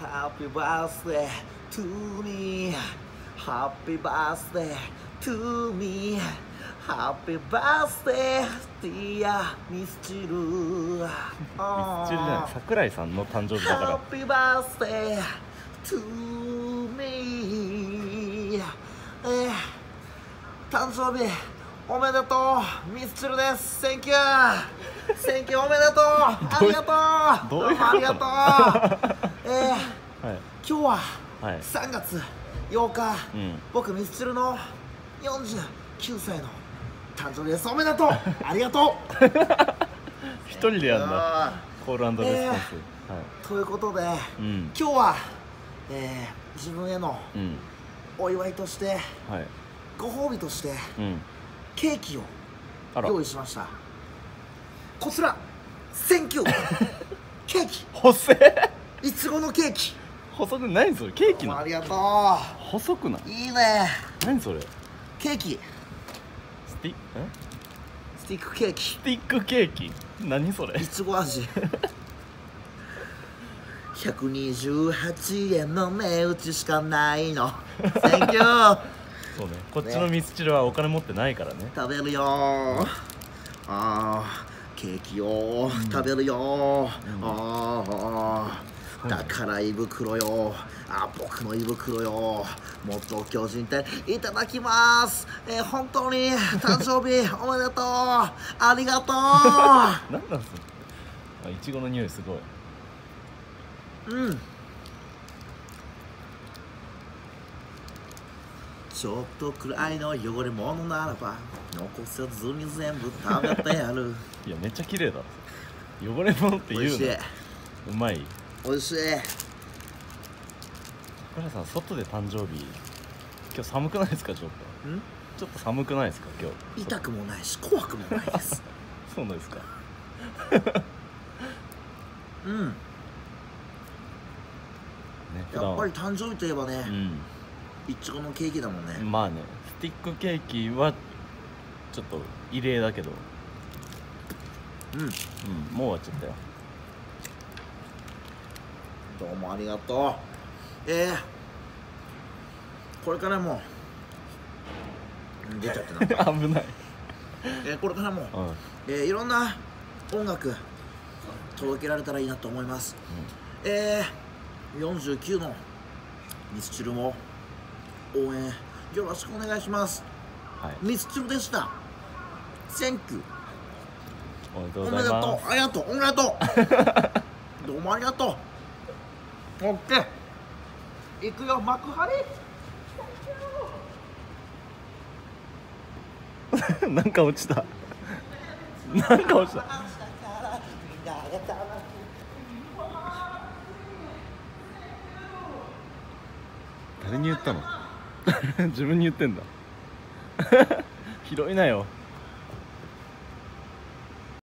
Happy birthday to me Happy birthday to me Happy birthday dear ミスチルミスチルじゃない桜井さんの誕生日だから Happy birthday to me えー、誕生日おめでとうミスチルです Thank you Thank you おめでとう。ありがとう。どうありがとう。えー、はい。今日ははい。3月8日、うん。僕ミスチルの49歳の誕生日です。おめでとう。ありがとう。一人でやんだ。あコールレスポンス、はい。ーということでうん。今日は、えー自分へのうん。お祝いとしてはい。ご褒美としてうん。ケーキを用意しましたこちら Thank you。ケーキ。細えいちごのケーキ。細くないそれケーキありがと細くない？ういいね。何それ？ケーキ。スティえ？スティックケーキ。スティックケーキ。何それ？いちご味。128円の値打ちしかないの。Thank you そうね。こっちのミスチルはお金持ってないからね。食べるよー。あーケーキを食べるよ。ー、あー。だから胃袋よ。あー僕の胃袋よ。もっと巨人隊いただきます。えー本当に誕生日 おめでとう。ありがと 何なんすか？あいちごの匂いすごい。ううんちょっとくらいの汚れ物ならば残さずに全部食べてやる。いやめっちゃ綺麗だ。汚れ物って言うのうまい。美味しい。桜井さん外で誕生日今日寒くないですかちょっと？ん？ちょっと寒くないですか今日？痛くもないし怖くもないです。そうなんですか。うん。ねやっぱり誕生日といえばねういちごのケーキだもんね。んまあねスティックケーキはちょっと異例だけど。うん。うんもう終わっちゃったよ。どうもありがとう。えー、これからもうん出ちゃってな 危ない。えーこれからも、うん。うんえーいろんな音楽届けられたらいいなと思います。えー、49のミスチルも応援よろしくお願いします。はい。ミスチルでした。Thank you おめでとうおめでございます。とう。ありがとう。おめでとう。どうもありがとう。オッケー行くよ。幕張。なんか落ちた。なんか落ちた。誰に言ったの？自分に言ってんだ。拾いなよ。